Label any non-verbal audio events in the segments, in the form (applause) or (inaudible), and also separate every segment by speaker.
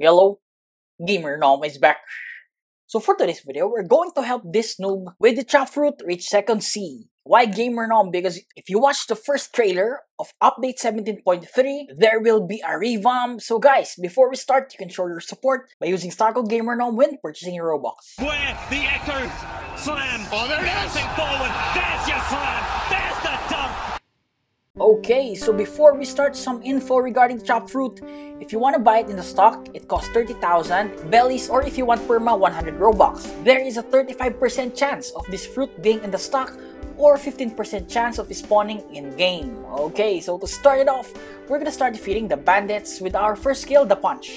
Speaker 1: Hello, Gamer Nom is back. So for today's video, we're going to help this noob with the chop fruit reach second sea. Why Gamer Nom? Because if you watch the first trailer of update 17.3, there will be a revamp. So guys, before we start, you can show your support by using Starcode Gamer Nom when purchasing your Robux.
Speaker 2: Where the echo slam.
Speaker 3: Oh, there it is.
Speaker 2: Bouncing forward. There's your slam. There's the dunk.
Speaker 1: Okay, so before we start, some info regarding chop fruit. If you want to buy it in the stock, it costs 30,000 bellies or if you want perma 100 robux. There is a 35% chance of this fruit being in the stock or 15% chance of spawning in game. Okay, so to start it off, we're gonna start defeating the bandits with our first skill, the punch.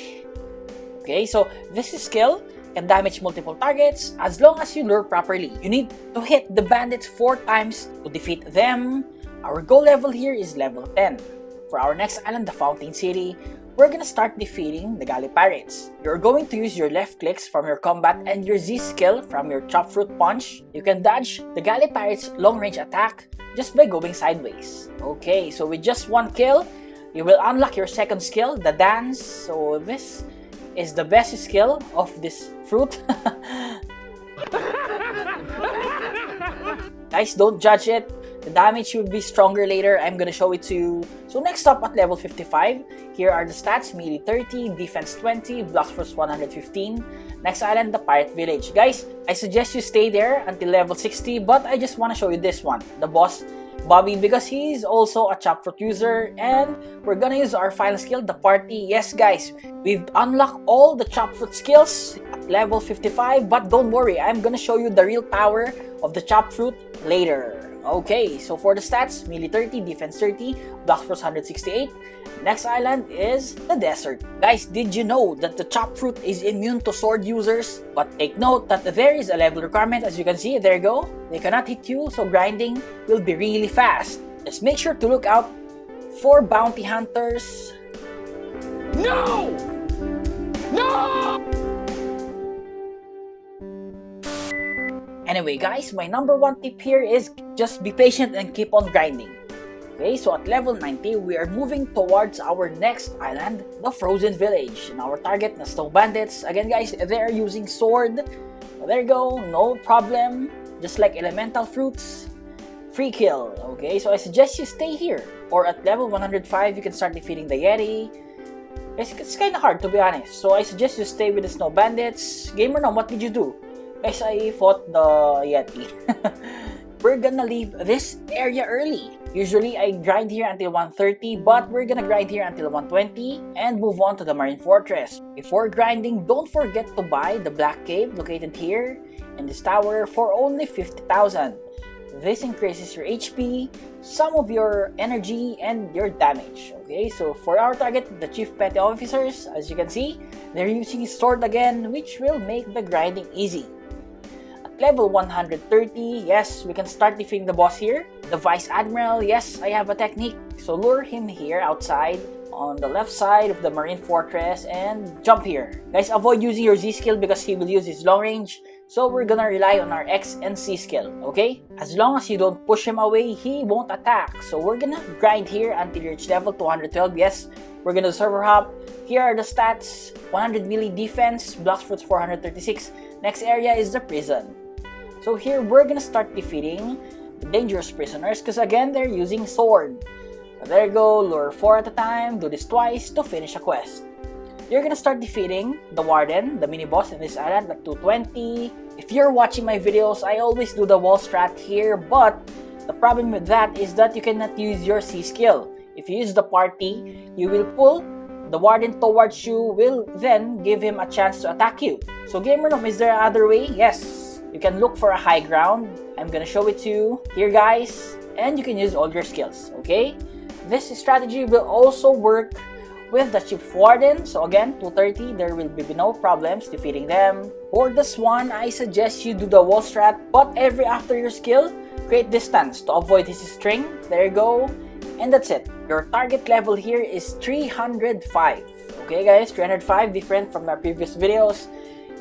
Speaker 1: Okay, so this skill can damage multiple targets as long as you lure properly. You need to hit the bandits 4 times to defeat them. Our goal level here is level 10. For our next island, the Fountain City, we're gonna start defeating the Galley Pirates. You're going to use your left clicks from your combat and your Z skill from your Chop Fruit Punch. You can dodge the Galley Pirates' long range attack just by going sideways. Okay, so with just one kill, you will unlock your second skill, the Dance. So this is the best skill of this fruit. (laughs) Guys, don't judge it. The damage will be stronger later. I'm gonna show it to you. So next up at level 55, here are the stats. Melee 30, Defense 20, Blox Fruits 115. Next island, the Pirate Village. Guys, I suggest you stay there until level 60, but I just want to show you this one. The boss, Bobby, because he's also a fruit user. And we're gonna use our final skill, the party. Yes, guys, we've unlocked all the fruit skills at level 55, but don't worry, I'm gonna show you the real power of the chop fruit later. Okay, so for the stats, melee 30, defense 30, Blox Fruits 168. Next island is the desert. Guys, did you know that the chop fruit is immune to sword users? But take note that there is a level requirement as you can see, there you go. They cannot hit you, so grinding will be really fast. Just make sure to look out for bounty hunters.
Speaker 3: No! No!
Speaker 1: Anyway guys, my number one tip here is just be patient and keep on grinding. Okay, so at level 90, we are moving towards our next island, the Frozen Village. And our target, the Snow Bandits. Again guys, they're using sword. There you go, no problem. Just like elemental fruits, free kill. Okay, so I suggest you stay here. Or at level 105, you can start defeating the Yeti. It's, it's kind of hard to be honest. So I suggest you stay with the Snow Bandits. Gamer, now what did you do? Guys, I fought the Yeti. (laughs) we're gonna leave this area early. Usually, I grind here until 1.30 but we're gonna grind here until 1.20 and move on to the Marine Fortress. Before grinding, don't forget to buy the Black Cape located here in this tower for only 50,000. This increases your HP, some of your energy, and your damage. Okay, so for our target, the Chief Petty Officers, as you can see, they're using his sword again, which will make the grinding easy level 130, yes, we can start defeating the boss here. The Vice Admiral, yes, I have a technique. So lure him here outside on the left side of the Marine Fortress and jump here. Guys, avoid using your Z skill because he will use his long range. So we're gonna rely on our X and C skill, okay? As long as you don't push him away, he won't attack. So we're gonna grind here until you reach level 212. Yes, we're gonna server hop. Here are the stats. 100 melee defense, Blox Fruits 436. Next area is the prison. So here, we're gonna start defeating the dangerous prisoners because again, they're using sword. So there you go, lure 4 at a time, do this twice to finish a quest. You're gonna start defeating the warden, the mini boss in this island at 220. If you're watching my videos, I always do the wall strat here, but the problem with that is that you cannot use your C skill. If you use the party, you will pull the warden towards you will then give him a chance to attack you. So gamer is there other way? Yes, you can look for a high ground. I'm gonna show it to you here guys and you can use all your skills, okay? This strategy will also work with the Chief Warden. So again, 230, there will be no problems defeating them. For this one, I suggest you do the wall strat, but every after your skill, create distance to avoid his string. There you go. And that's it. Your target level here is 305. Okay guys, 305 different from my previous videos.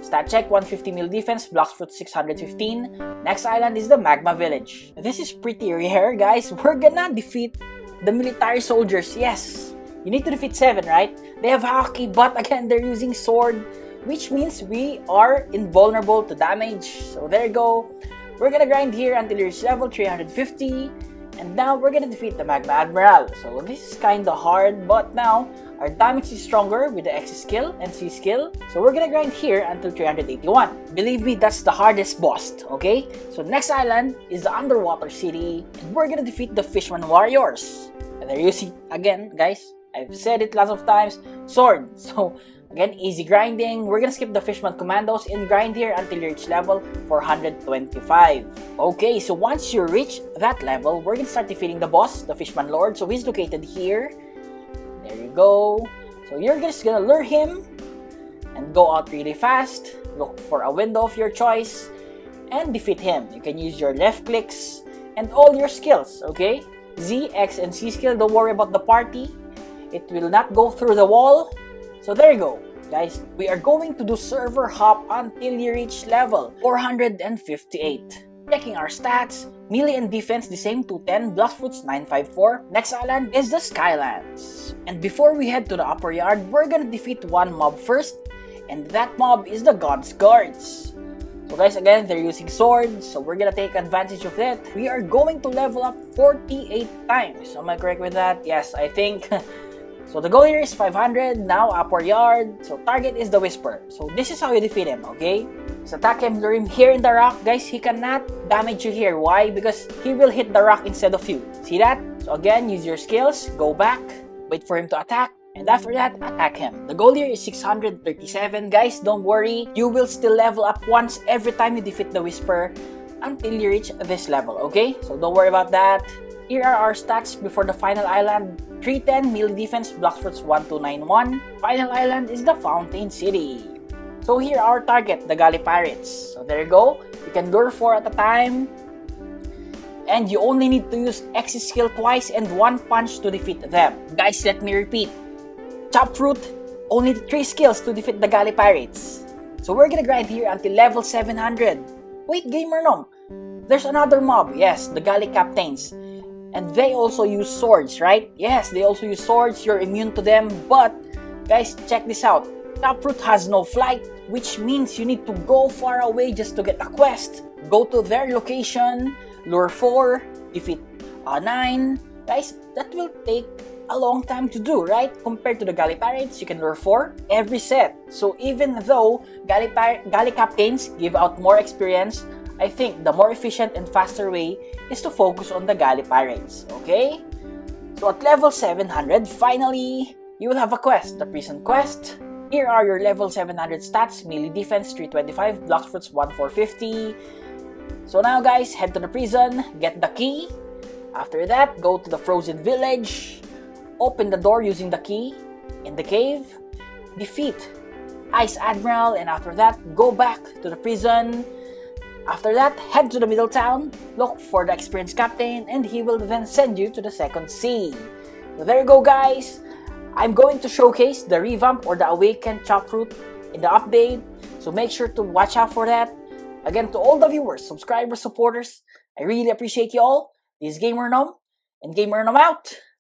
Speaker 1: Stat check 150 mil defense, Blox Fruit 615. Next island is the Magma Village. This is pretty rare, guys. (laughs) We're gonna defeat the military soldiers. Yes, You need to defeat 7, right? They have Haki, but again, they're using Sword, which means we are invulnerable to damage. So there you go. We're gonna grind here until you reach level 350. And now we're gonna defeat the Magma Admiral. So this is kinda hard, but now our damage is stronger with the X skill and C skill. So we're gonna grind here until 381. Believe me, that's the hardest boss, okay? So next island is the Underwater City. And we're gonna defeat the Fishman Warriors. And there you see, again, guys, I've said it lots of times, sword. (laughs) So Again, easy grinding. We're gonna skip the Fishman Commandos and grind here until you reach level 425. Okay, so once you reach that level, we're gonna start defeating the boss, the Fishman Lord. So he's located here. There you go. So you're just gonna lure him and go out really fast. Look for a window of your choice and defeat him. You can use your left clicks and all your skills, okay? Z, X, and C skill, don't worry about the party. It will not go through the wall so there you go. Guys, we are going to do server hop until you reach level 458. Checking our stats, melee and defense the same 210, Bloxfruits 954. Next island is the Skylands. And before we head to the upper yard, we're gonna defeat one mob first, and that mob is the God's Guards. So guys, again, they're using swords, so we're gonna take advantage of it. We are going to level up 48 times. Am I correct with that? Yes, I think (laughs) So the goal here is 500, now upper yard. So target is the Wysper. So this is how you defeat him, okay? So attack him, lure here in the rock. Guys, he cannot damage you here. Why? Because he will hit the rock instead of you. See that? So again, use your skills, go back, wait for him to attack, and after that, attack him. The goal here is 637. Guys, don't worry. You will still level up once every time you defeat the Wysper until you reach this level, okay? So don't worry about that. Here are our stats before the final island. 310 melee defense, Bloxfruits 1291. Final island is the Fountain City. So here our target, the Galley Pirates. So there you go. You can lure 4 at a time. And you only need to use X skill twice and one punch to defeat them. Guys, let me repeat. Chop Fruit, only 3 skills to defeat the Galley Pirates. So we're gonna grind here until level 700. Wait, Gamer Nom. There's another mob, yes, the Galley Captains. And they also use swords, right? Yes, they also use swords. You're immune to them. But, guys, check this out. Taproot has no flight, which means you need to go far away just to get a quest. Go to their location, lure 4, defeat uh, 9. Guys, that will take a long time to do, right? Compared to the Galley Pirates, you can lure 4 every set. So even though Galley, Galley Captains give out more experience, I think the more efficient and faster way is to focus on the Galley Pirates, okay? So at level 700, finally, you will have a quest, the Prison Quest. Here are your level 700 stats, melee defense 325, Bloxfruits 1450. So now guys, head to the prison, get the key. After that, go to the frozen village, open the door using the key in the cave, defeat Ice Admiral, and after that, go back to the prison, after that, head to the middle town, look for the experienced captain, and he will then send you to the second sea. So there you go guys! I'm going to showcase the revamp or the awakened chop in the update, so make sure to watch out for that. Again, to all the viewers, subscribers, supporters, I really appreciate you all. This is Gamer Nom, and Gamer Nom out!